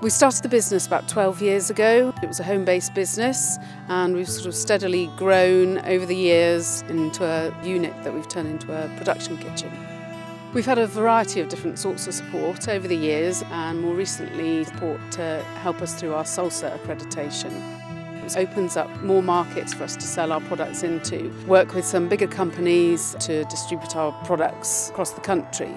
We started the business about 12 years ago. It was a home based business and we've sort of steadily grown over the years into a unit that we've turned into a production kitchen. We've had a variety of different sorts of support over the years and more recently support to help us through our SALSA accreditation. It opens up more markets for us to sell our products into, work with some bigger companies to distribute our products across the country.